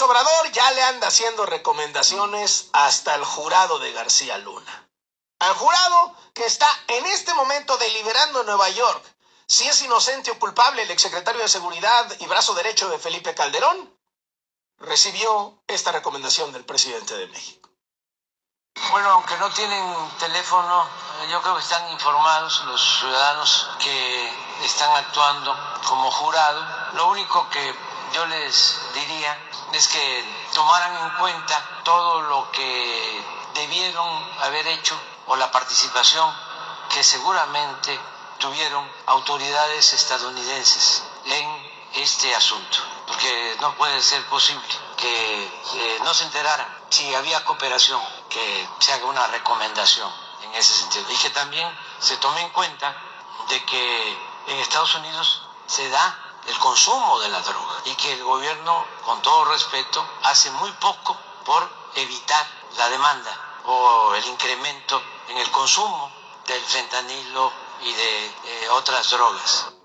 Obrador ya le anda haciendo recomendaciones hasta el jurado de García Luna. Al jurado que está en este momento deliberando en Nueva York si es inocente o culpable el exsecretario de Seguridad y brazo derecho de Felipe Calderón, recibió esta recomendación del presidente de México. Bueno, aunque no tienen teléfono, yo creo que están informados los ciudadanos que están actuando como jurado. Lo único que yo les diría es que tomaran en cuenta todo lo que debieron haber hecho o la participación que seguramente tuvieron autoridades estadounidenses en este asunto, porque no puede ser posible que eh, no se enteraran si había cooperación, que se haga una recomendación en ese sentido. Y que también se tome en cuenta de que en Estados Unidos se da el consumo de la droga y que el gobierno, con todo respeto, hace muy poco por evitar la demanda o el incremento en el consumo del fentanilo y de eh, otras drogas.